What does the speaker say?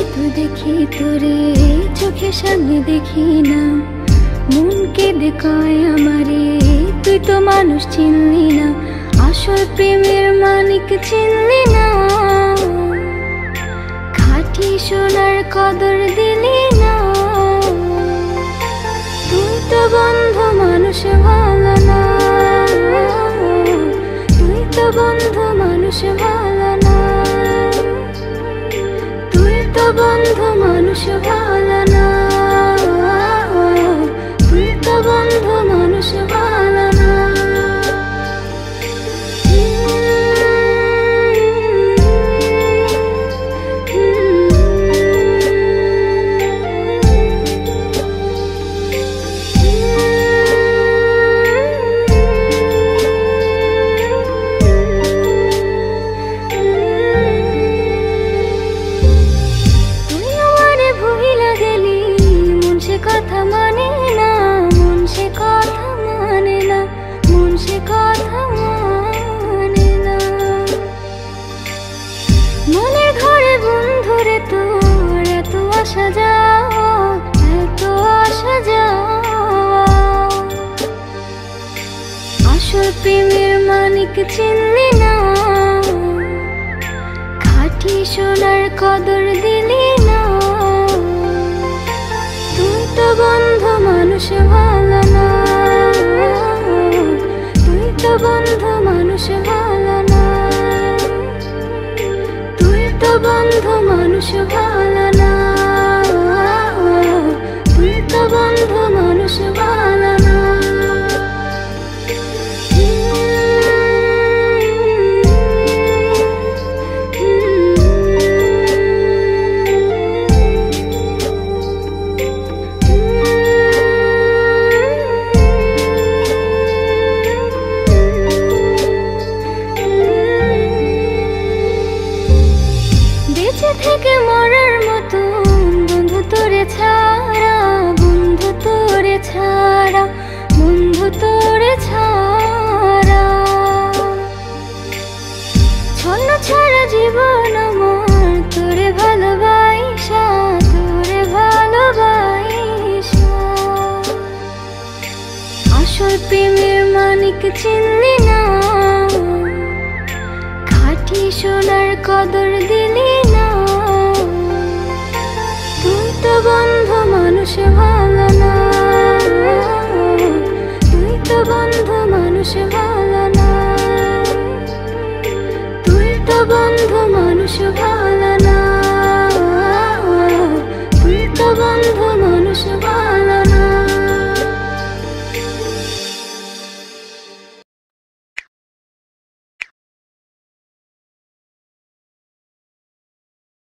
ভিতর দেখি তোরে চোখের সামনে দেখি না। মন কেঁদে কয় আমারে, তুই তো মানুষ চিনলি না। আসল প্রেমের মানিক চিনলি না। খাঁটি সোনার কদর দিলি না। তুই তো বন্ধু, মানুষ ভালো না। তুই তো বন্ধু, মানুষ ভালো বন্ধু মানুষ ভালো না কথা মানে না, মন সে কথা মানে না, মন সে কথা মানে না। ঘরে তোর এত আসা যাওয়া, এত আসা যাওয়া। আসল প্রেমের মানিক চিনলি না, খাঁটি সোনার কদর দিলি বন্ধু মানুষ ভালো না। আসল প্রেমের মানিক চিনলি না। খাটি সোনার কদর দিলি না। তুই তো মানুষ ভালো না। তুই তো মানুষ ভালো না। তুই তো ভালো না। তুই তো মানুষ ভালো